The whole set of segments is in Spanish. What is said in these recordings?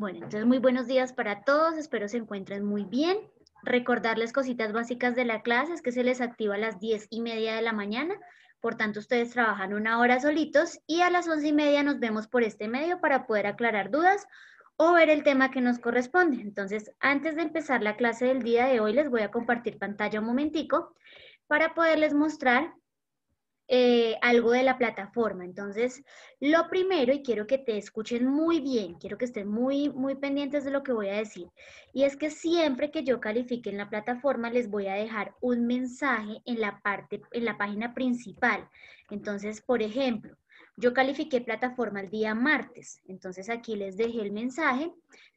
Bueno, entonces muy buenos días para todos, espero se encuentren muy bien. Recordarles cositas básicas de la clase, es que se les activa a las 10 y media de la mañana, por tanto ustedes trabajan una hora solitos y a las 11 y media nos vemos por este medio para poder aclarar dudas o ver el tema que nos corresponde. Entonces, antes de empezar la clase del día de hoy, les voy a compartir pantalla un momentico para poderles mostrar eh, algo de la plataforma. Entonces, lo primero, y quiero que te escuchen muy bien, quiero que estén muy, muy pendientes de lo que voy a decir, y es que siempre que yo califique en la plataforma, les voy a dejar un mensaje en la parte, en la página principal. Entonces, por ejemplo, yo califiqué plataforma el día martes, entonces aquí les dejé el mensaje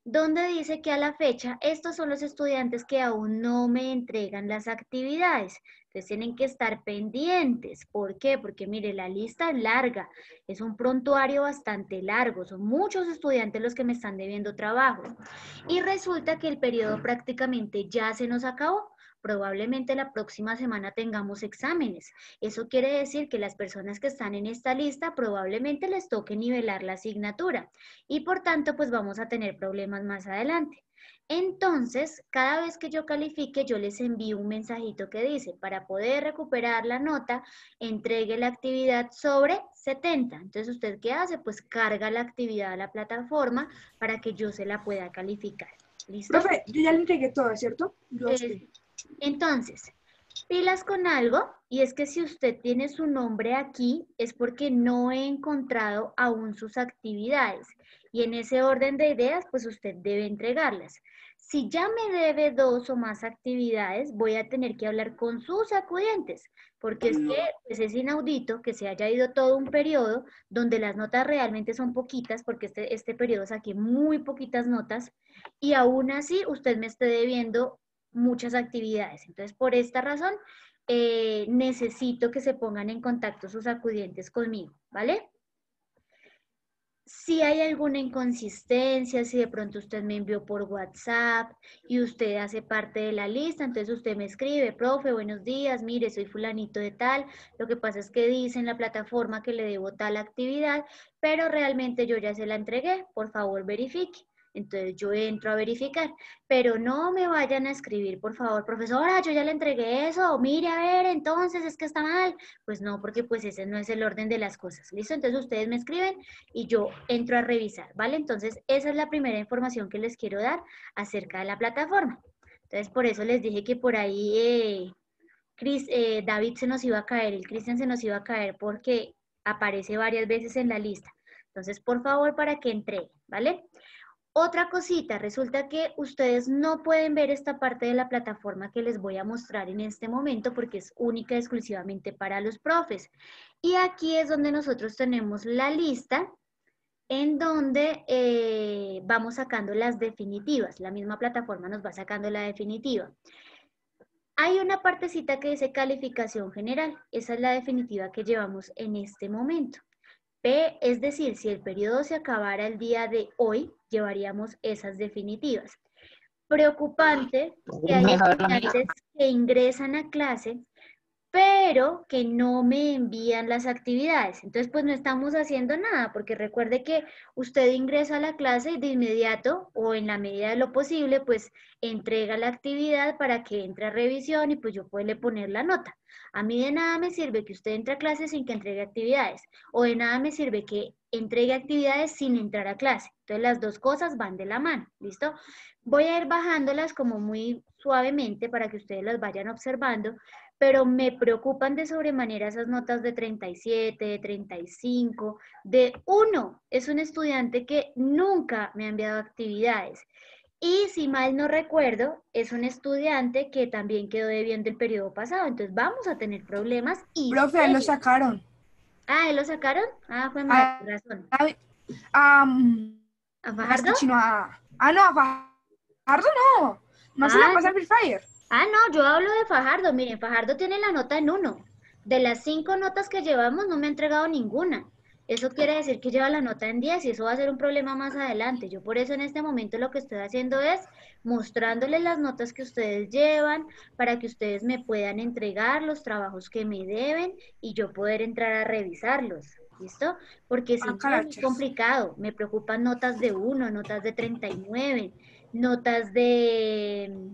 donde dice que a la fecha estos son los estudiantes que aún no me entregan las actividades. Entonces tienen que estar pendientes. ¿Por qué? Porque mire, la lista es larga, es un prontuario bastante largo, son muchos estudiantes los que me están debiendo trabajo. Y resulta que el periodo prácticamente ya se nos acabó probablemente la próxima semana tengamos exámenes. Eso quiere decir que las personas que están en esta lista probablemente les toque nivelar la asignatura y por tanto pues vamos a tener problemas más adelante. Entonces, cada vez que yo califique, yo les envío un mensajito que dice, para poder recuperar la nota, entregue la actividad sobre 70. Entonces, ¿usted qué hace? Pues carga la actividad a la plataforma para que yo se la pueda calificar. ¿Listo? Profe, yo ya le entregué todo, ¿cierto? Entonces, pilas con algo, y es que si usted tiene su nombre aquí, es porque no he encontrado aún sus actividades. Y en ese orden de ideas, pues usted debe entregarlas. Si ya me debe dos o más actividades, voy a tener que hablar con sus acudientes, porque es que pues, es inaudito que se haya ido todo un periodo donde las notas realmente son poquitas, porque este, este periodo saqué muy poquitas notas, y aún así usted me esté debiendo muchas actividades. Entonces, por esta razón, eh, necesito que se pongan en contacto sus acudientes conmigo, ¿vale? Si hay alguna inconsistencia, si de pronto usted me envió por WhatsApp y usted hace parte de la lista, entonces usted me escribe, profe, buenos días, mire, soy fulanito de tal, lo que pasa es que dice en la plataforma que le debo tal actividad, pero realmente yo ya se la entregué, por favor verifique. Entonces yo entro a verificar, pero no me vayan a escribir, por favor, profesora, yo ya le entregué eso, mire a ver, entonces es que está mal. Pues no, porque pues ese no es el orden de las cosas, ¿listo? Entonces ustedes me escriben y yo entro a revisar, ¿vale? Entonces esa es la primera información que les quiero dar acerca de la plataforma. Entonces por eso les dije que por ahí eh, eh, David se nos iba a caer, el Cristian se nos iba a caer porque aparece varias veces en la lista. Entonces, por favor, para que entreguen, ¿vale? Otra cosita, resulta que ustedes no pueden ver esta parte de la plataforma que les voy a mostrar en este momento porque es única exclusivamente para los profes. Y aquí es donde nosotros tenemos la lista en donde eh, vamos sacando las definitivas. La misma plataforma nos va sacando la definitiva. Hay una partecita que dice calificación general. Esa es la definitiva que llevamos en este momento. P, es decir, si el periodo se acabara el día de hoy, llevaríamos esas definitivas. Preocupante que hay estudiantes que ingresan a clase pero que no me envían las actividades. Entonces, pues no estamos haciendo nada, porque recuerde que usted ingresa a la clase y de inmediato o en la medida de lo posible, pues entrega la actividad para que entre a revisión y pues yo pueda poner la nota. A mí de nada me sirve que usted entre a clase sin que entregue actividades, o de nada me sirve que entregue actividades sin entrar a clase. Entonces, las dos cosas van de la mano, ¿listo? Voy a ir bajándolas como muy suavemente para que ustedes las vayan observando, pero me preocupan de sobremanera esas notas de 37, de 35, de 1. Es un estudiante que nunca me ha enviado actividades. Y si mal no recuerdo, es un estudiante que también quedó debiendo el periodo pasado. Entonces vamos a tener problemas. Y Profe, lo sacaron. Ah, ¿él lo sacaron? Ah, fue mal, ah, razón. ¿A Fajardo? ah, no, a Fajardo no. No se la ah, pasa Free Fire. Ah, no, yo hablo de Fajardo. Miren, Fajardo tiene la nota en uno. De las cinco notas que llevamos, no me ha entregado ninguna. Eso quiere decir que lleva la nota en 10 y eso va a ser un problema más adelante. Yo por eso en este momento lo que estoy haciendo es mostrándoles las notas que ustedes llevan para que ustedes me puedan entregar los trabajos que me deben y yo poder entrar a revisarlos. ¿listo? Porque si ah, es complicado, me preocupan notas de 1, notas de 39, notas de...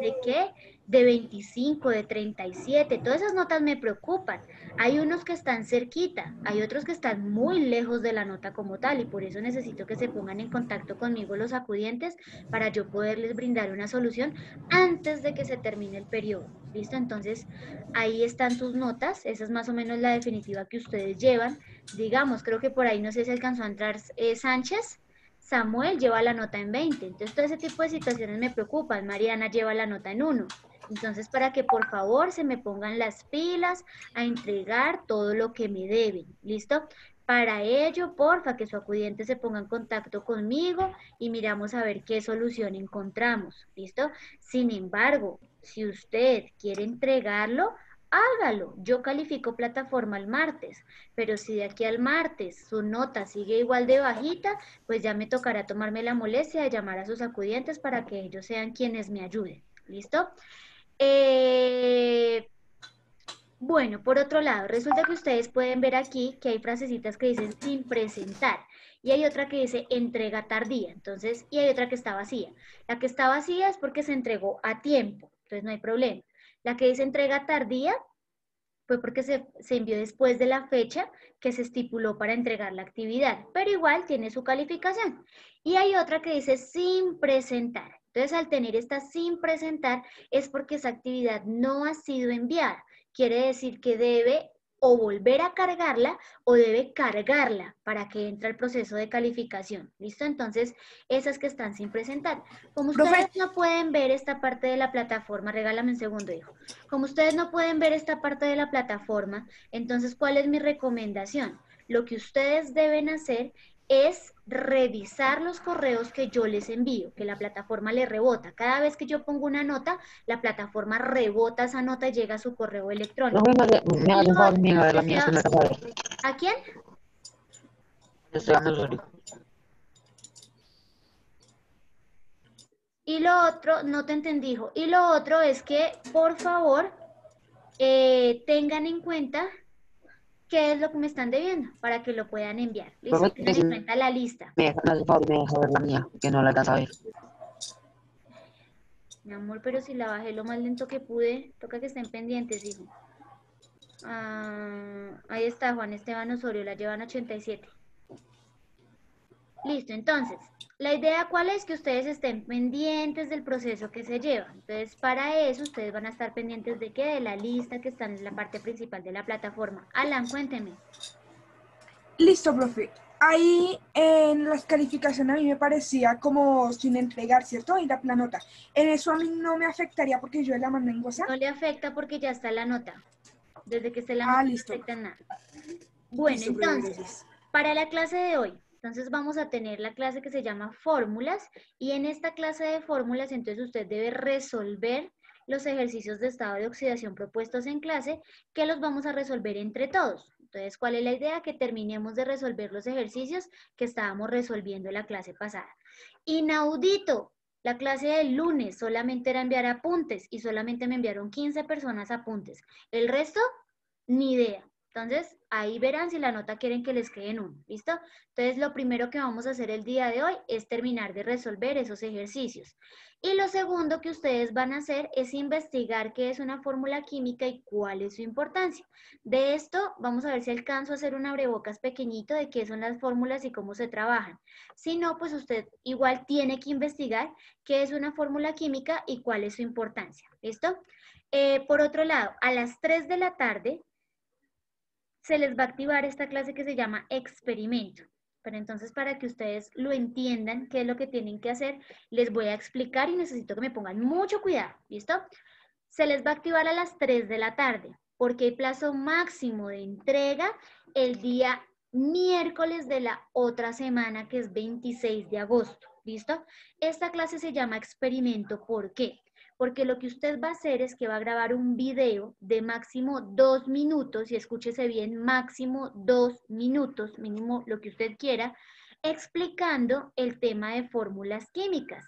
¿De qué? de 25, de 37, todas esas notas me preocupan. Hay unos que están cerquita, hay otros que están muy lejos de la nota como tal y por eso necesito que se pongan en contacto conmigo los acudientes para yo poderles brindar una solución antes de que se termine el periodo. ¿Listo? Entonces, ahí están sus notas, esa es más o menos la definitiva que ustedes llevan. Digamos, creo que por ahí no sé si alcanzó a entrar eh, Sánchez. Samuel lleva la nota en 20. Entonces, todo ese tipo de situaciones me preocupan. Mariana lleva la nota en 1. Entonces, para que por favor se me pongan las pilas a entregar todo lo que me deben, ¿listo? Para ello, porfa, que su acudiente se ponga en contacto conmigo y miramos a ver qué solución encontramos, ¿listo? Sin embargo, si usted quiere entregarlo, hágalo. Yo califico plataforma el martes, pero si de aquí al martes su nota sigue igual de bajita, pues ya me tocará tomarme la molestia de llamar a sus acudientes para que ellos sean quienes me ayuden. ¿Listo? Eh, bueno, por otro lado, resulta que ustedes pueden ver aquí que hay frasecitas que dicen sin presentar y hay otra que dice entrega tardía, entonces, y hay otra que está vacía. La que está vacía es porque se entregó a tiempo, entonces no hay problema. La que dice entrega tardía fue porque se, se, envió después de la fecha que se estipuló para entregar la actividad, pero igual tiene su calificación. Y hay otra que dice sin presentar. Entonces, al tener esta sin presentar es porque esa actividad no ha sido enviada. Quiere decir que debe o volver a cargarla o debe cargarla para que entre el proceso de calificación. ¿Listo? Entonces, esas que están sin presentar. Como ustedes no pueden ver esta parte de la plataforma, regálame un segundo, hijo. Como ustedes no pueden ver esta parte de la plataforma, entonces, ¿cuál es mi recomendación? Lo que ustedes deben hacer es revisar los correos que yo les envío, que la plataforma le rebota. Cada vez que yo pongo una nota, la plataforma rebota esa nota y llega a su correo electrónico. ¿A quién? Y lo otro, no te entendí, hijo. Y lo otro es que, por favor, eh, tengan en cuenta qué es lo que me están debiendo para que lo puedan enviar. ¿Listo? Tengan en cuenta la lista. Me deja, ver la mía, que no la alcanza a ver. Mi amor, pero si la bajé lo más lento que pude, toca que estén pendientes, hijo. Ah, ahí está Juan Esteban Osorio, la llevan 87. Listo, entonces, la idea cuál es que ustedes estén pendientes del proceso que se lleva. Entonces, para eso ustedes van a estar pendientes de qué? De la lista que está en la parte principal de la plataforma. Alan, cuénteme. Listo, profe. Ahí en las calificaciones a mí me parecía como sin entregar, ¿cierto? Y la, nota. En eso a mí no me afectaría porque yo la mandé en WhatsApp. No le afecta porque ya está la nota. Desde que se la ah, listo. no afecta nada. Bueno, entonces, para la clase de hoy, entonces vamos a tener la clase que se llama fórmulas y en esta clase de fórmulas entonces usted debe resolver los ejercicios de estado de oxidación propuestos en clase que los vamos a resolver entre todos. Entonces, ¿cuál es la idea? Que terminemos de resolver los ejercicios que estábamos resolviendo en la clase pasada. Inaudito, la clase del lunes solamente era enviar apuntes y solamente me enviaron 15 personas apuntes. El resto, ni idea. Entonces, ahí verán si la nota quieren que les queden uno, ¿listo? Entonces, lo primero que vamos a hacer el día de hoy es terminar de resolver esos ejercicios. Y lo segundo que ustedes van a hacer es investigar qué es una fórmula química y cuál es su importancia. De esto, vamos a ver si alcanzo a hacer un abrebocas pequeñito de qué son las fórmulas y cómo se trabajan. Si no, pues usted igual tiene que investigar qué es una fórmula química y cuál es su importancia, ¿listo? Eh, por otro lado, a las 3 de la tarde se les va a activar esta clase que se llama experimento. Pero entonces para que ustedes lo entiendan, qué es lo que tienen que hacer, les voy a explicar y necesito que me pongan mucho cuidado, ¿listo? Se les va a activar a las 3 de la tarde, porque hay plazo máximo de entrega el día miércoles de la otra semana, que es 26 de agosto, ¿listo? Esta clase se llama experimento, ¿por qué? Porque lo que usted va a hacer es que va a grabar un video de máximo dos minutos, y escúchese bien, máximo dos minutos, mínimo lo que usted quiera, explicando el tema de fórmulas químicas.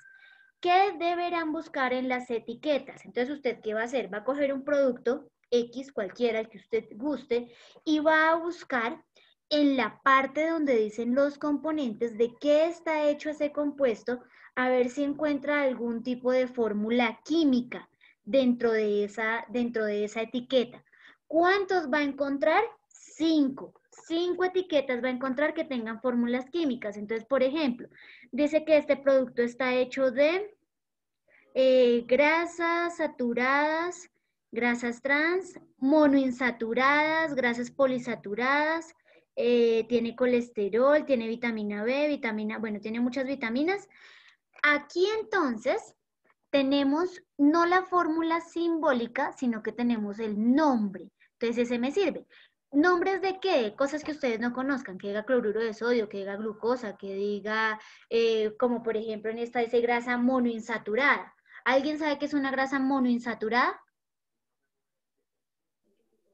¿Qué deberán buscar en las etiquetas? Entonces, ¿usted qué va a hacer? Va a coger un producto X, cualquiera, el que usted guste, y va a buscar en la parte donde dicen los componentes de qué está hecho ese compuesto, a ver si encuentra algún tipo de fórmula química dentro de esa, dentro de esa etiqueta. ¿Cuántos va a encontrar? Cinco. Cinco etiquetas va a encontrar que tengan fórmulas químicas. Entonces, por ejemplo, dice que este producto está hecho de eh, grasas saturadas, grasas trans, monoinsaturadas, grasas polisaturadas, eh, tiene colesterol, tiene vitamina B, vitamina, bueno, tiene muchas vitaminas. Aquí entonces tenemos no la fórmula simbólica, sino que tenemos el nombre. Entonces ese me sirve. ¿Nombres de qué? Cosas que ustedes no conozcan, que diga cloruro de sodio, que diga glucosa, que diga, eh, como por ejemplo en esta dice grasa monoinsaturada. ¿Alguien sabe qué es una grasa monoinsaturada?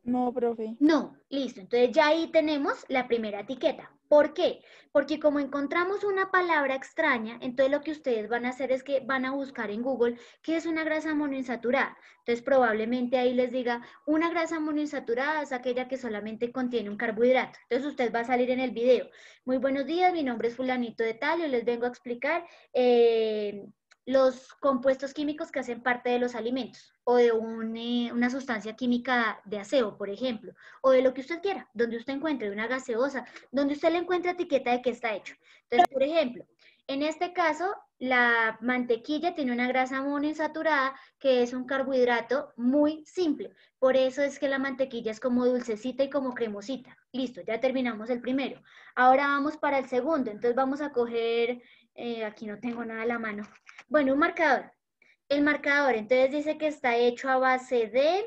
No, profe. No, listo. Entonces ya ahí tenemos la primera etiqueta. ¿Por qué? Porque como encontramos una palabra extraña, entonces lo que ustedes van a hacer es que van a buscar en Google qué es una grasa monoinsaturada. Entonces probablemente ahí les diga, una grasa monoinsaturada es aquella que solamente contiene un carbohidrato. Entonces usted va a salir en el video. Muy buenos días, mi nombre es fulanito de tal, y les vengo a explicar eh, los compuestos químicos que hacen parte de los alimentos o de eh, una sustancia química de aseo, por ejemplo, o de lo que usted quiera, donde usted encuentre una gaseosa, donde usted le encuentre etiqueta de qué está hecho. Entonces, por ejemplo, en este caso, la mantequilla tiene una grasa monoinsaturada que es un carbohidrato muy simple. Por eso es que la mantequilla es como dulcecita y como cremosita. Listo, ya terminamos el primero. Ahora vamos para el segundo. Entonces vamos a coger eh, aquí no tengo nada a la mano. Bueno, un marcador. El marcador, entonces dice que está hecho a base de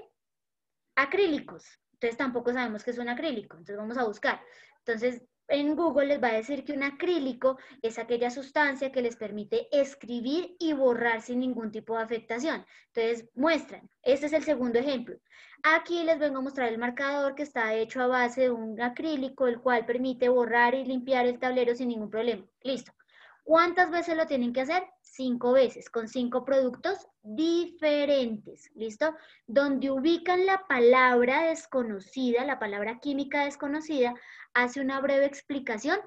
acrílicos. Entonces tampoco sabemos que es un acrílico. Entonces vamos a buscar. Entonces en Google les va a decir que un acrílico es aquella sustancia que les permite escribir y borrar sin ningún tipo de afectación. Entonces muestran. Este es el segundo ejemplo. Aquí les vengo a mostrar el marcador que está hecho a base de un acrílico, el cual permite borrar y limpiar el tablero sin ningún problema. Listo. ¿Cuántas veces lo tienen que hacer? Cinco veces, con cinco productos diferentes, ¿listo? Donde ubican la palabra desconocida, la palabra química desconocida, hace una breve explicación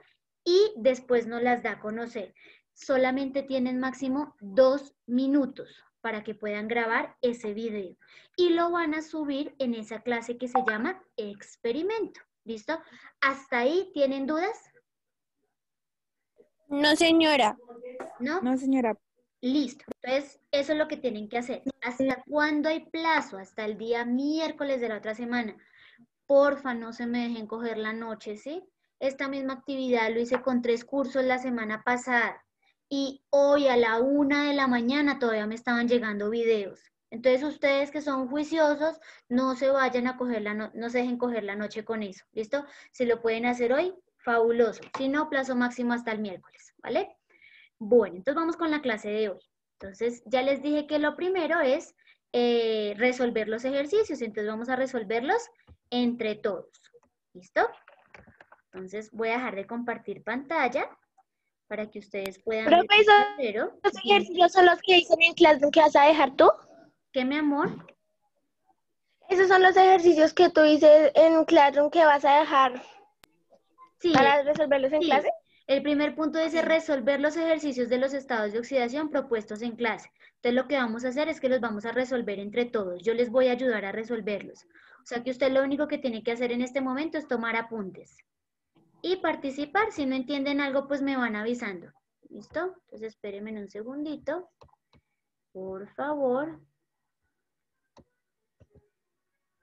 y después nos las da a conocer. Solamente tienen máximo dos minutos para que puedan grabar ese video y lo van a subir en esa clase que se llama experimento, ¿listo? ¿Hasta ahí tienen dudas? No, señora. ¿No? No, señora. Listo. Entonces, eso es lo que tienen que hacer. ¿Hasta cuándo hay plazo? Hasta el día miércoles de la otra semana. Porfa, no se me dejen coger la noche, ¿sí? Esta misma actividad lo hice con tres cursos la semana pasada. Y hoy a la una de la mañana todavía me estaban llegando videos. Entonces, ustedes que son juiciosos, no se vayan a coger la no, no se dejen coger la noche con eso. ¿Listo? Si lo pueden hacer hoy, fabuloso. Si no, plazo máximo hasta el miércoles, ¿vale? Bueno, entonces vamos con la clase de hoy. Entonces, ya les dije que lo primero es eh, resolver los ejercicios. Entonces, vamos a resolverlos entre todos. ¿Listo? Entonces, voy a dejar de compartir pantalla para que ustedes puedan Profesor, ¿los ejercicios son los que dicen en clase que vas a dejar tú? ¿Qué, mi amor? Esos son los ejercicios que tú dices en Classroom que vas a dejar Sí, para resolverlos en sí. clase. El primer punto dice resolver los ejercicios de los estados de oxidación propuestos en clase. Entonces lo que vamos a hacer es que los vamos a resolver entre todos. Yo les voy a ayudar a resolverlos. O sea que usted lo único que tiene que hacer en este momento es tomar apuntes y participar. Si no entienden algo, pues me van avisando. ¿Listo? Entonces espérenme un segundito. Por favor.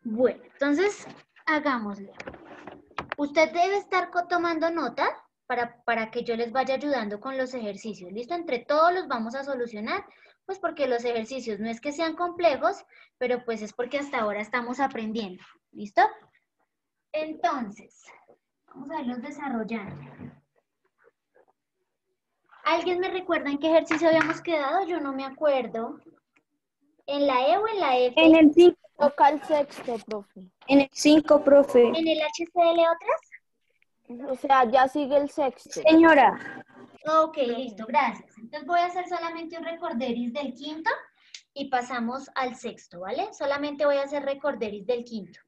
Bueno, entonces hagámosle. Usted debe estar tomando nota para, para que yo les vaya ayudando con los ejercicios. ¿Listo? Entre todos los vamos a solucionar, pues porque los ejercicios no es que sean complejos, pero pues es porque hasta ahora estamos aprendiendo. ¿Listo? Entonces, vamos a irlos desarrollando. ¿Alguien me recuerda en qué ejercicio habíamos quedado? Yo no me acuerdo. ¿En la E o en la F? En el 5 toca el sexto, profe. En el 5, profe. ¿En el HCl otras? O sea, ya sigue el sexto. Señora. Ok, listo, gracias. Entonces voy a hacer solamente un recorderis del quinto y pasamos al sexto, ¿vale? Solamente voy a hacer recorderis del quinto.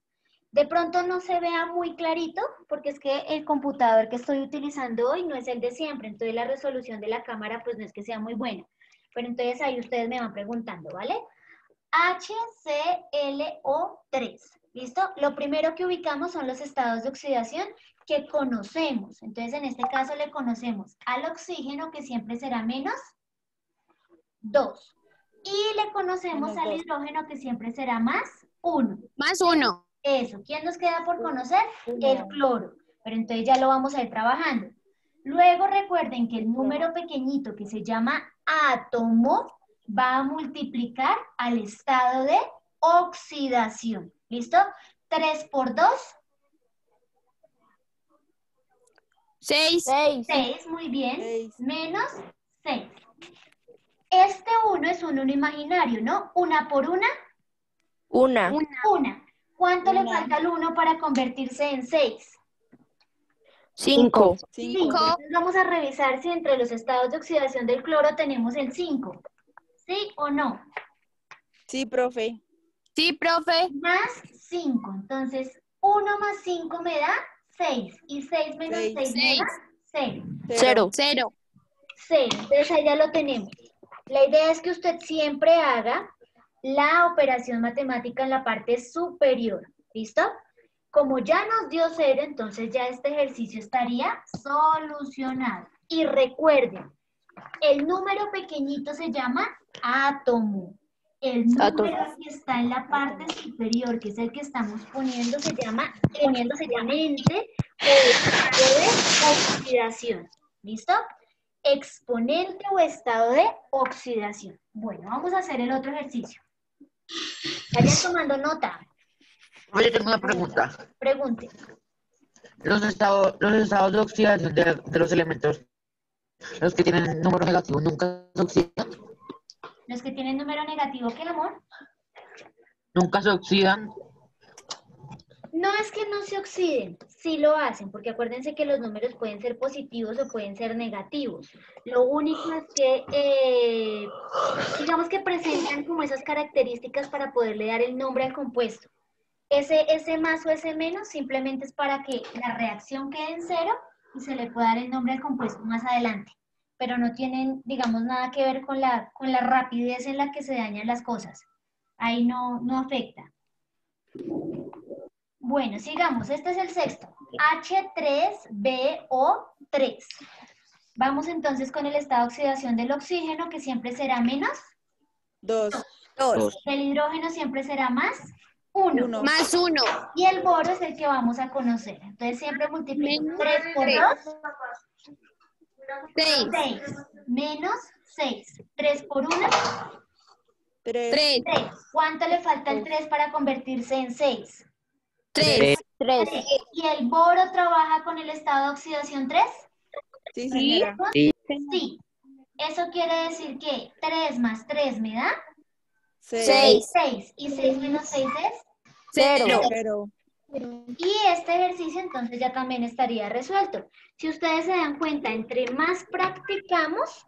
De pronto no se vea muy clarito porque es que el computador que estoy utilizando hoy no es el de siempre, entonces la resolución de la cámara pues no es que sea muy buena. Pero entonces ahí ustedes me van preguntando, ¿vale? HClO3, ¿listo? Lo primero que ubicamos son los estados de oxidación que conocemos. Entonces en este caso le conocemos al oxígeno que siempre será menos 2. Y le conocemos Menos al dos. hidrógeno que siempre será más 1. Más uno. Eso, ¿quién nos queda por conocer? El cloro. Pero entonces ya lo vamos a ir trabajando. Luego recuerden que el número pequeñito que se llama átomo va a multiplicar al estado de oxidación. ¿Listo? 3 por 2, Seis. Seis. 6, muy bien. Seis. Menos 6. Este 1 es un 1 imaginario, ¿no? Una por una, Una. Una. una. ¿Cuánto le Una. falta al 1 para convertirse en 6? Cinco. Cinco. Cinco. Entonces vamos a revisar si entre los estados de oxidación del cloro tenemos el 5. ¿Sí o no? Sí, profe. Sí, profe. Más 5. Entonces, 1 más 5 me da 6. Y 6 menos Seis. 6 me da 0. Cero. Cero. 0. Entonces ahí ya lo tenemos. La idea es que usted siempre haga la operación matemática en la parte superior. ¿Listo? Como ya nos dio 0, entonces ya este ejercicio estaría solucionado. Y recuerden, el número pequeñito se llama átomo. El número que está en la parte superior, que es el que estamos poniendo, se llama poniendo exponente o estado de oxidación. ¿Listo? Exponente o estado de oxidación. Bueno, vamos a hacer el otro ejercicio. Vayan tomando nota. Oye, tengo una pregunta. Pregunte. Los estados, los estados de oxidación de, de los elementos, los que tienen número negativo, nunca se oxidan. Los que tienen número negativo, ¿qué amor? Nunca se oxidan. No es que no se oxiden, sí lo hacen, porque acuérdense que los números pueden ser positivos o pueden ser negativos. Lo único es que, eh, digamos que presentan como esas características para poderle dar el nombre al compuesto. Ese, ese más o ese menos simplemente es para que la reacción quede en cero y se le pueda dar el nombre al compuesto más adelante. Pero no tienen, digamos, nada que ver con la, con la rapidez en la que se dañan las cosas. Ahí no, no afecta. Bueno, sigamos. Este es el sexto. H3BO3. Vamos entonces con el estado de oxidación del oxígeno, que siempre será menos. Dos. Dos. El hidrógeno siempre será más. Uno. Uno. Más uno. Y el boro es el que vamos a conocer. Entonces siempre multiplico Menos 3 por tres. 2, Seis. 6. Menos 6. 3 por 1, Tres. Tres. 3. ¿Cuánto le falta el 3 para convertirse en 6? Tres. Tres. ¿Y el boro trabaja con el estado de oxidación 3? Sí, señora. Sí. Eso quiere decir que 3 más 3 me da Seis. 6. ¿Y 6 menos 6 es? Cero. Cero. Y este ejercicio entonces ya también estaría resuelto. Si ustedes se dan cuenta, entre más practicamos,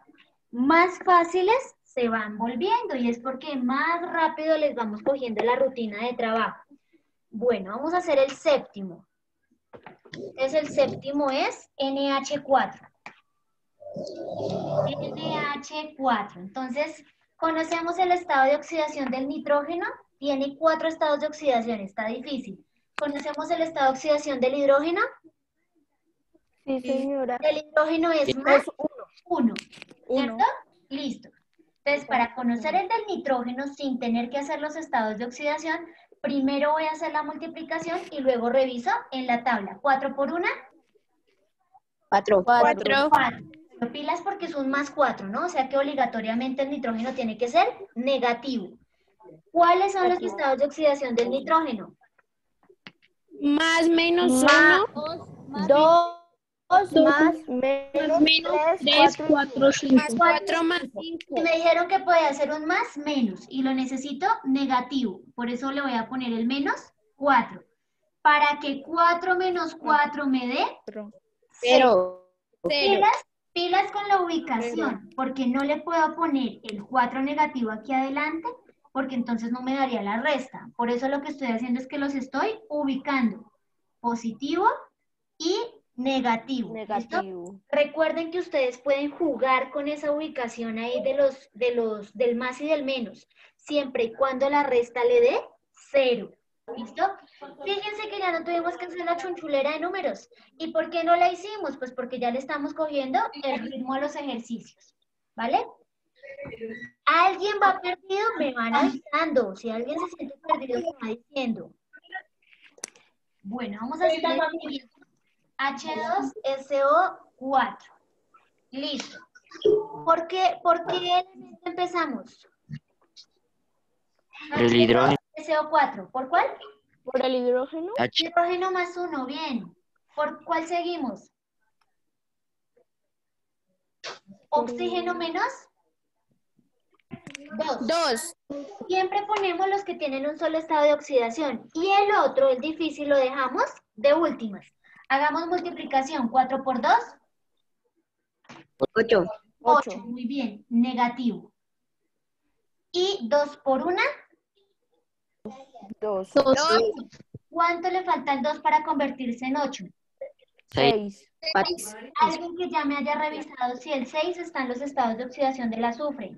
más fáciles se van volviendo y es porque más rápido les vamos cogiendo la rutina de trabajo. Bueno, vamos a hacer el séptimo. Entonces el séptimo es NH4. NH4. Entonces, conocemos el estado de oxidación del nitrógeno. Tiene cuatro estados de oxidación, está difícil. ¿Conocemos el estado de oxidación del hidrógeno? Sí, señora. El hidrógeno es más uno. Uno. ¿Cierto? Listo. Entonces, para conocer el del nitrógeno sin tener que hacer los estados de oxidación, primero voy a hacer la multiplicación y luego reviso en la tabla. 4 por 1, Cuatro. Cuatro. 4. Pilas porque es un más 4, ¿no? O sea que obligatoriamente el nitrógeno tiene que ser negativo. ¿Cuáles son los estados de oxidación del nitrógeno? Más menos uno. Dos más menos Menos tres, tres, cuatro, cuatro, cinco. Más cuatro más cinco. Y me dijeron que podía hacer un más menos y lo necesito negativo. Por eso le voy a poner el menos 4. Para que 4 menos 4 me dé Cuatro. Cero. Cero. Pilas, con la ubicación, porque no le puedo poner el 4 negativo aquí adelante, porque entonces no me daría la resta. Por eso lo que estoy haciendo es que los estoy ubicando. Positivo y negativo. ¿listo? Negativo. Recuerden que ustedes pueden jugar con esa ubicación ahí de los, de los, del más y del menos, siempre y cuando la resta le dé cero. ¿Listo? Fíjense que ya no tuvimos que hacer la chunchulera de números. ¿Y por qué no la hicimos? Pues porque ya le estamos cogiendo el ritmo a los ejercicios. ¿Vale? ¿Alguien va perdido? Me van avisando. Si alguien se siente perdido, me va diciendo. Bueno, vamos a hacer el siguiente. H2SO4. Listo. ¿Por qué, ¿Por qué empezamos? El hidrógeno. SO4. ¿Por cuál? Por el hidrógeno. H. Hidrógeno más uno, bien. ¿Por cuál seguimos? Oxígeno menos dos. Dos. Siempre ponemos los que tienen un solo estado de oxidación. Y el otro, el difícil, lo dejamos de últimas. Hagamos multiplicación. 4 por 2, Ocho. 8. Ocho. Muy bien, negativo. Y 2 por 1, Dos. Dos. ¿cuánto le falta al 2 para convertirse en 8? Seis. Seis. Alguien que ya me haya revisado si el 6 está en los estados de oxidación del azufre.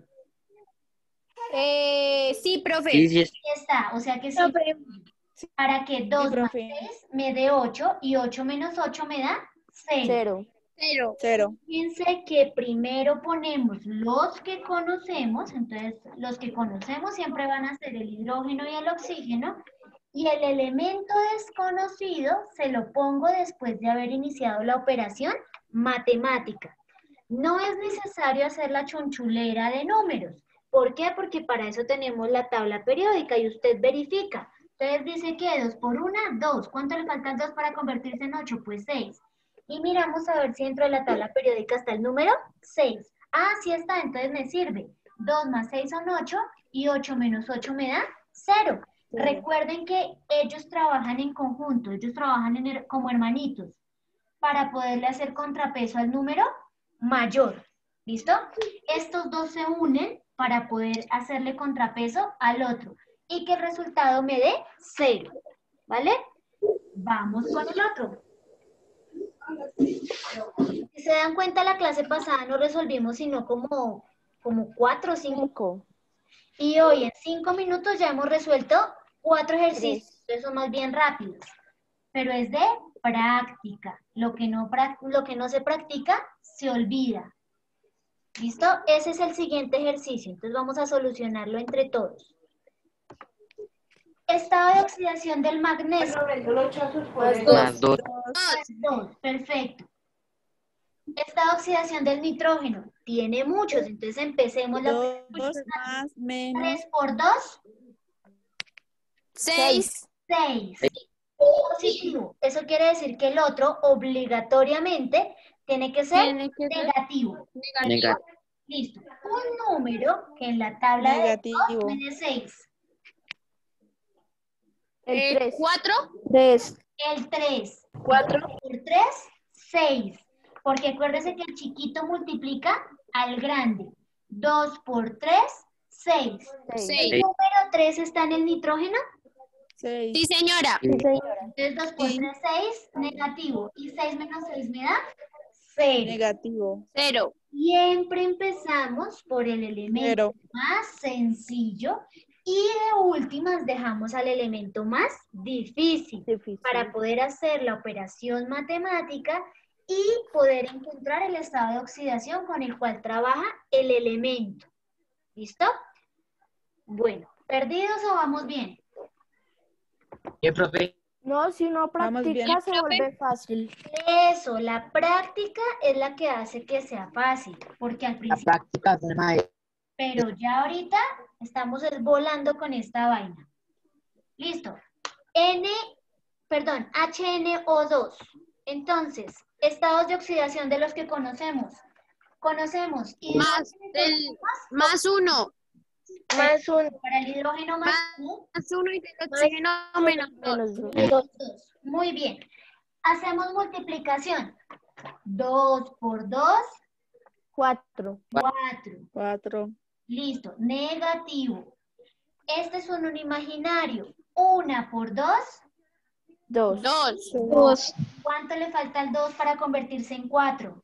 Eh, sí, profe. Sí, sí, es- Sí está, o sea que sí. Para que 2 más profe. 6 me dé 8 y 8 menos 8 me da 0. Cero. Cero. Fíjense que primero ponemos los que conocemos, entonces los que conocemos siempre van a ser el hidrógeno y el oxígeno, y el elemento desconocido se lo pongo después de haber iniciado la operación matemática. No es necesario hacer la chonchulera de números. ¿Por qué? Porque para eso tenemos la tabla periódica y usted verifica. Entonces dice que 2 por 1, 2. ¿Cuánto le faltan 2 para convertirse en 8? Pues 6. Y miramos a ver si dentro de la tabla periódica está el número 6. Ah, sí está, entonces me sirve. 2 más 6 son 8 y 8 menos 8 me da 0. Recuerden que ellos trabajan en conjunto, ellos trabajan en como hermanitos para poderle hacer contrapeso al número mayor. ¿Listo? Estos dos se unen para poder hacerle contrapeso al otro y que el resultado me dé 0. ¿Vale? Vamos con el otro. Si se dan cuenta, la clase pasada no resolvimos sino como, como cuatro o cinco. Y hoy en cinco minutos ya hemos resuelto cuatro ejercicios. Entonces son más bien rápidos. Pero es de práctica. Lo que no, lo que no se practica, se olvida. ¿Listo? Ese es el siguiente ejercicio. Entonces vamos a solucionarlo entre todos. Estado de oxidación del magnesio. más dos. Dos, perfecto. Estado de oxidación del nitrógeno. Tiene muchos, entonces empecemos la Dos más menos 3 por 2, Seis. 6. Positivo. Eso quiere decir que el otro obligatoriamente tiene que ser Tiene que ser negativo. Negativo. Listo. Un número que en la tabla de negativo. dos me dé 6. El Eh, tres. cuatro. Tres. El 3. Cuatro. por 3, 6. Porque acuérdense que el chiquito multiplica al grande. 2 por 3, 6. Seis. Seis. ¿El número 3 está en el nitrógeno? Seis. Sí, señora. Sí, señora. Entonces 2 por Sí. 3, 6, negativo. Y 6 menos 6 me da 0. Negativo. Cero. Siempre empezamos por el elemento Cero. más sencillo y de últimas dejamos al elemento más difícil. Difícil. para poder hacer la operación matemática y poder encontrar el estado de oxidación con el cual trabaja el elemento. ¿Listo? Bueno, ¿perdidos o vamos bien? ¿Qué, profe? No, si no Vamos bien. practica se vuelve fácil. Eso, la práctica es la que hace que sea fácil, porque al La principio, práctica de maestro. pero ya ahorita estamos es volando con esta vaina. Listo. N, perdón, HNO2. Entonces, estados de oxidación de los que conocemos. Conocemos Más más uno. Más un para el hidrógeno más U, Más uno y del oxígeno menos dos. menos dos. dos, dos. Muy bien. Hacemos multiplicación. 2 por 2, Cuatro. 4. Cuatro. Listo. Negativo. Este es un, un imaginario. Una por dos. Dos. Dos. Dos. ¿Cuánto le falta al 2 para convertirse en 4?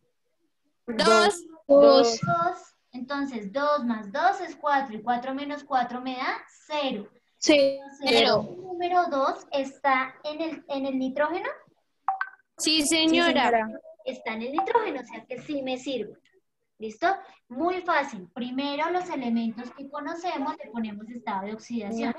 Dos. Dos. 2. Entonces, 2 más 2 es 4 y 4 menos 4 me da 0. Sí. Cero. El número 2 está en el, en el nitrógeno. Sí, Sí, señora. señora. Está en el nitrógeno, o sea que sí me sirve. ¿Listo? Muy fácil. Primero los elementos que conocemos le ponemos estado de oxidación.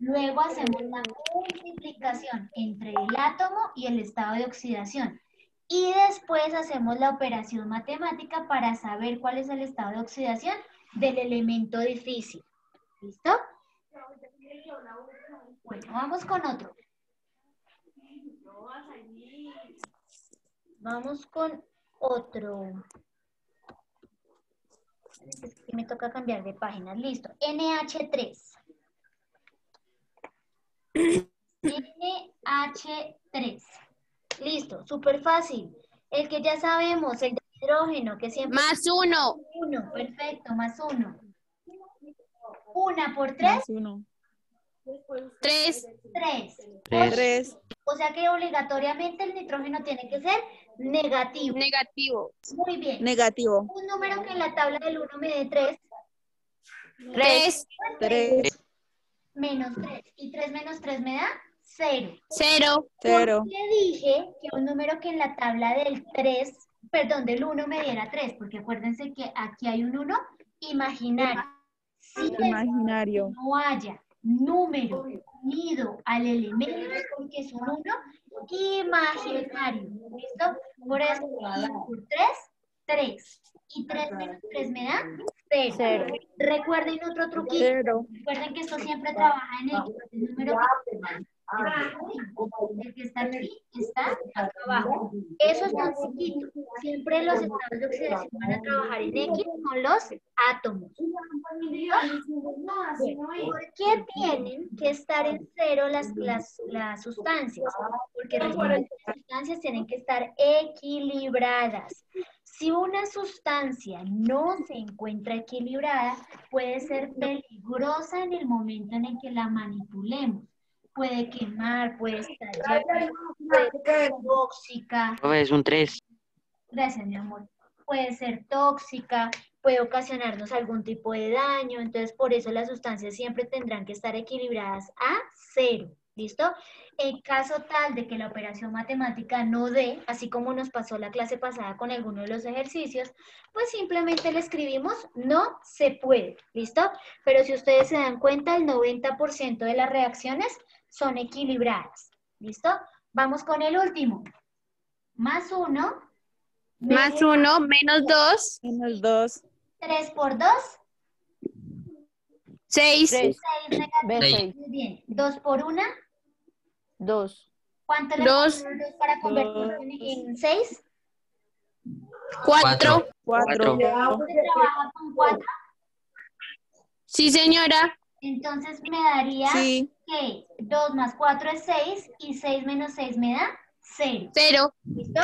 Luego hacemos la multiplicación entre el átomo y el estado de oxidación. Y después hacemos la operación matemática para saber cuál es el estado de oxidación del elemento difícil. ¿Listo? Bueno, vamos con otro. Vamos con otro. Es que me toca cambiar de página. Listo. NH3. NH3. Listo. Súper fácil. El que ya sabemos, el de hidrógeno, que siempre Más uno. uno. Perfecto, más uno. Una por tres, Más uno. Tres. tres. Tres. Tres. O sea que obligatoriamente el nitrógeno tiene que ser negativo. Negativo. Muy bien. Negativo. Un número que en la tabla del 1 me dé 3, Tres. Tres. menos 3. Y 3 menos 3 me da 0. Cero. Cero. Le dije que un número que en la tabla del 3, perdón, del 1 me diera 3, porque acuérdense que aquí hay un 1 imaginario. Si Imaginario. no haya número unido al elemento porque es un 1 imaginario. ¿Listo? Por eso, por 3, 3. Y 3 menos 3 me da 0. Cero. Recuerden otro truquito. Cero. Recuerden que esto siempre trabaja en. El número el que está aquí está acá abajo. Eso es muy poquito. Siempre los estados de oxidación van a trabajar en X con los átomos. ¿Por qué tienen que estar en cero las, las, las sustancias? Porque las sustancias tienen que estar equilibradas. Si una sustancia no se encuentra equilibrada, puede ser peligrosa en el momento en el que la manipulemos. Puede quemar, puede estallar, puede ser tóxica. Es un 3. Gracias, mi amor. Puede ser tóxica, puede ocasionarnos algún tipo de daño, entonces por eso las sustancias siempre tendrán que estar equilibradas a cero. ¿Listo? En caso tal de que la operación matemática no dé, así como nos pasó la clase pasada con alguno de los ejercicios, pues simplemente le escribimos no se puede. ¿Listo? Pero si ustedes se dan cuenta, el 90% de las reacciones son equilibradas. ¿Listo? Vamos con el último. Más uno. Más uno. Menos dos. Menos dos. 3 por 2, Seis. Tres. 6 negativo. B6. Muy bien. 2 por 1, Dos. ¿cuánto le Dos. dos para convertirse en 6? Cuatro. Cuatro. ¿Se trabaja con 4? Sí, señora. Entonces me daría Sí. que 2 más 4 es 6 y 6 menos 6 me da 0. Cero. ¿Listo?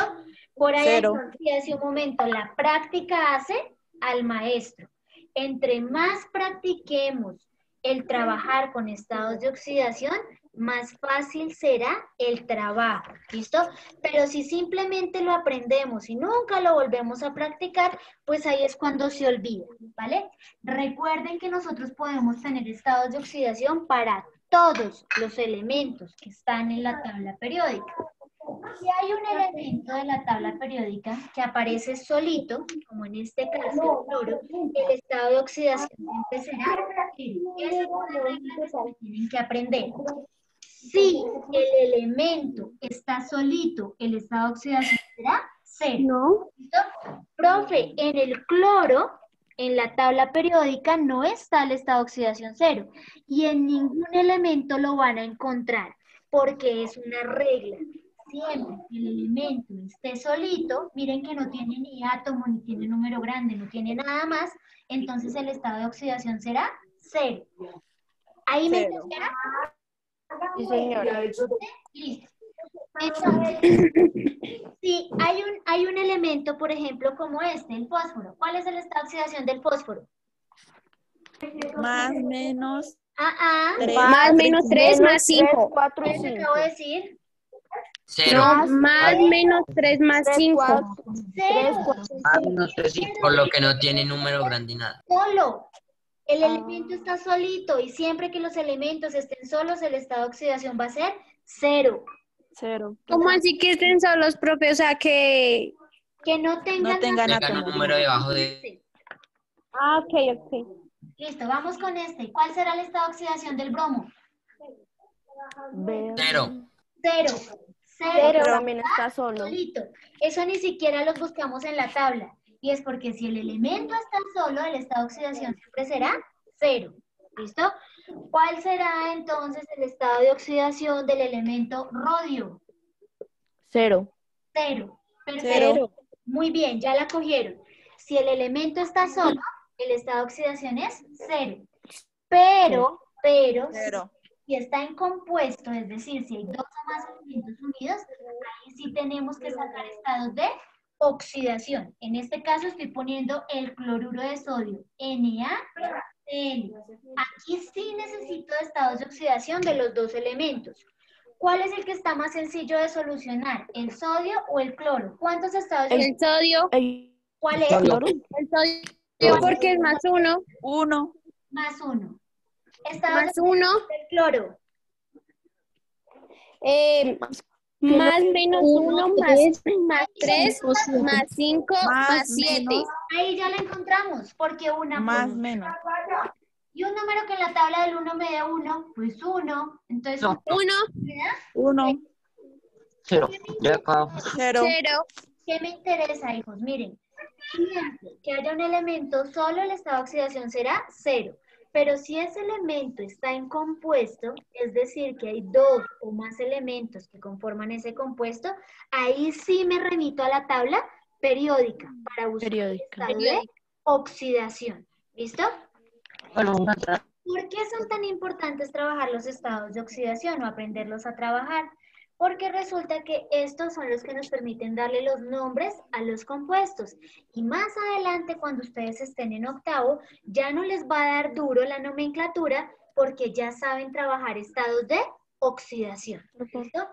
Por ahí Cero. decía hace un momento, la práctica hace al maestro. Entre más practiquemos el trabajar con estados de oxidación, más fácil será el trabajo, ¿listo? Pero si simplemente lo aprendemos y nunca lo volvemos a practicar, pues ahí es cuando se olvida, ¿vale? Recuerden que nosotros podemos tener estados de oxidación todos los elementos que están en la tabla periódica. Si hay un elemento de la tabla periódica que aparece solito, como en este caso el cloro, el estado de oxidación cero. Esa es una regla que tienen que aprender. Si el elemento está solito, el estado de oxidación será cero. ¿Listo? Profe, en el cloro, en la tabla periódica, no está el estado de oxidación cero. Y en ningún elemento lo van a encontrar, porque es una regla. Siempre que el elemento esté solito, miren que no tiene ni átomo, ni tiene número grande, no tiene nada más, entonces el estado de oxidación será cero. ¿Ahí me Cero. Sí, señora. Listo. Entonces, si hay un, hay un elemento, por ejemplo, como este, el fósforo. ¿Cuál es el estado de oxidación del fósforo? Más menos Ah, ah. tres. Más menos 3 más 5. 4 y ¿Qué te 5. acabo de decir? Cero. No, más menos 3 más 5. Cero. Más menos tres y por lo que no tiene número grande nada. Solo. El elemento está solito y siempre que los elementos estén solos, el estado de oxidación va a ser cero. Cero. ¿Cómo así que estén solos, profe? O sea, que... Que no tengan, No tengan Tengan un número debajo de Ah, ok, ok. Listo, vamos con este. ¿Cuál será el estado de oxidación del bromo? cero. Cero. Cero. Pero también está solo. solito. Eso ni siquiera los buscamos en la tabla. Y es porque si el elemento está solo, el estado de oxidación siempre será cero. ¿Listo? ¿Cuál será entonces el estado de oxidación del elemento rodio? Cero. Cero. Perfecto. Cero. Muy bien, ya la cogieron. Si el elemento está solo, el estado de oxidación es cero. Pero, pero, Cero. si está en compuesto, es decir, si hay dos o más elementos unidos, ahí sí tenemos que sacar estados de oxidación. En este caso estoy poniendo el cloruro de sodio, NaCl. Aquí sí necesito estados de oxidación de los dos elementos. ¿Cuál es el que está más sencillo de solucionar? ¿El sodio o el cloro? ¿Cuántos estados de El sodio. El ¿Cuál es? El sodio porque es más 1. Uno. Más uno. Estados Más de 1. del cloro. Eh, más menos 1 más, más 3 más 5 Más más 7. menos. Ahí ya la encontramos, porque una Más una. menos. Y un número que en la tabla del 1 me dé 1, pues 1. Entonces, No. 1, ¿me da? Uno. Cero. Cero. 0. ¿Qué me interesa, hijos? Miren, siempre que haya un elemento, solo el estado de oxidación será 0. Pero si ese elemento está en compuesto, es decir, que hay dos o más elementos que conforman ese compuesto, ahí sí me remito a la tabla periódica para buscar el Periódica. estado de oxidación. ¿Listo? Bueno, ¿Por qué son tan importantes trabajar los estados de oxidación o aprenderlos a trabajar? Porque resulta que estos son los que nos permiten darle los nombres a los compuestos. Y más adelante, cuando ustedes estén en octavo, ya no les va a dar duro la nomenclatura porque ya saben trabajar estados de oxidación. ¿Listo?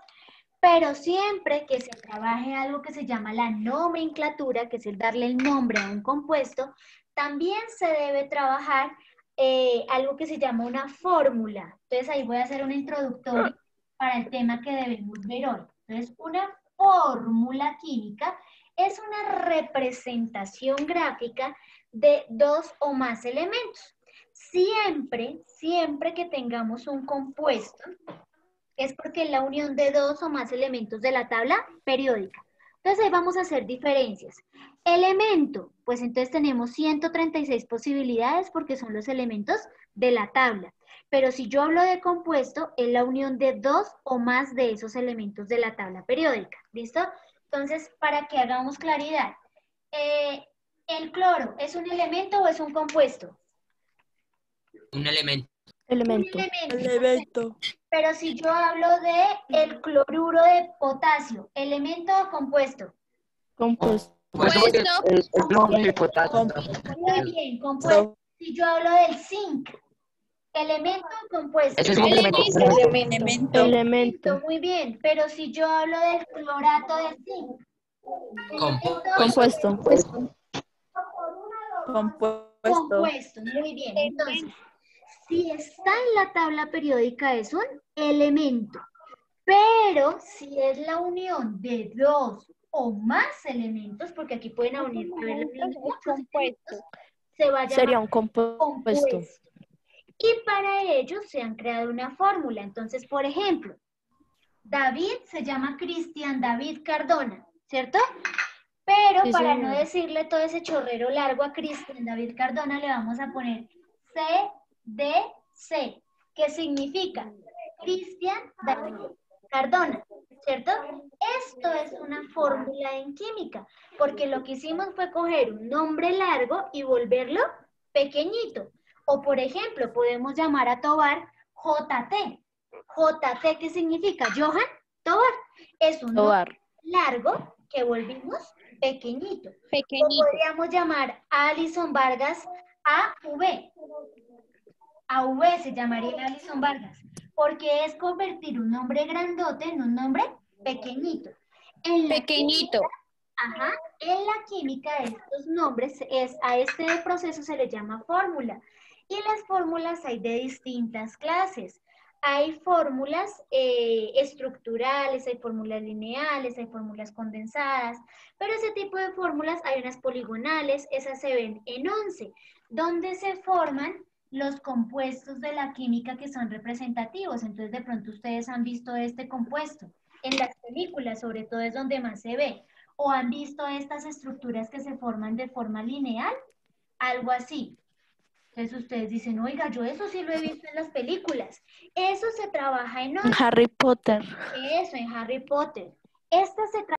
Pero siempre que se trabaje algo que se llama la nomenclatura, que es el darle el nombre a un compuesto, también se debe trabajar eh, algo que se llama una fórmula. Entonces ahí voy a hacer un introductorio para el tema que debemos ver hoy. Entonces, una fórmula química es una representación gráfica de dos o más elementos. Siempre, siempre que tengamos un compuesto, es porque es la unión de dos o más elementos de la tabla periódica. Entonces ahí vamos a hacer diferencias. Elemento, pues entonces tenemos 136 posibilidades porque son los elementos de la tabla. Pero si yo hablo de compuesto, es la unión de dos o más de esos elementos de la tabla periódica. ¿Listo? Entonces, para que hagamos claridad, eh, ¿el cloro es un elemento o es un compuesto? Un elemento. Elemento. Un elemento. Elemento. Pero si yo hablo de el cloruro de potasio, ¿elemento o compuesto? Compuesto. Pues porque Puesto. el, el cloro y el potasio. Muy bien, compuesto. Si yo hablo del zinc, ¿elemento o compuesto? Es un elemento. Elemento. Elemento. Muy bien, pero si yo hablo del clorato de zinc, Compu- ¿elemento o Compuesto. Compuesto. compuesto? Muy bien, entonces, si está en la tabla periódica es un elemento, pero si es la unión de dos o más elementos, porque aquí pueden unir muchos elementos, se va a llamar Sería un compuesto. compuesto. Y para ello se han creado una fórmula. Entonces, por ejemplo, David se llama Cristian David Cardona, ¿cierto? Pero Sí, para señora. no decirle todo ese chorrero largo a Cristian David Cardona, le vamos a poner CDC, que significa Cristian David Cardona, ¿cierto? Esto es una fórmula en química, porque lo que hicimos fue coger un nombre largo y volverlo pequeñito. O por ejemplo, podemos llamar a Tobar JT. JT, ¿qué significa? Johan Tobar. Es un nombre Tobar. largo que volvimos pequeñito. O podríamos llamar a Alison Vargas AV. AV se llamaría Alison Vargas, porque es convertir un nombre grandote en un nombre pequeñito. En Pequeñito. Ajá. En la química, estos nombres, es, a este proceso se le llama fórmula. Y las fórmulas hay de distintas clases. Hay fórmulas eh, estructurales, hay fórmulas lineales, hay fórmulas condensadas, pero ese tipo de fórmulas hay unas poligonales, esas se ven en 11, donde se forman los compuestos de la química que son representativos. Entonces, de pronto ustedes han visto este compuesto. En las películas, sobre todo, es donde más se ve o han visto estas estructuras que se forman de forma lineal, algo así. Entonces ustedes dicen, oiga, yo eso sí lo he visto en las películas. Eso se trabaja en Harry Potter. eso, en Harry Potter. Esta se trabaja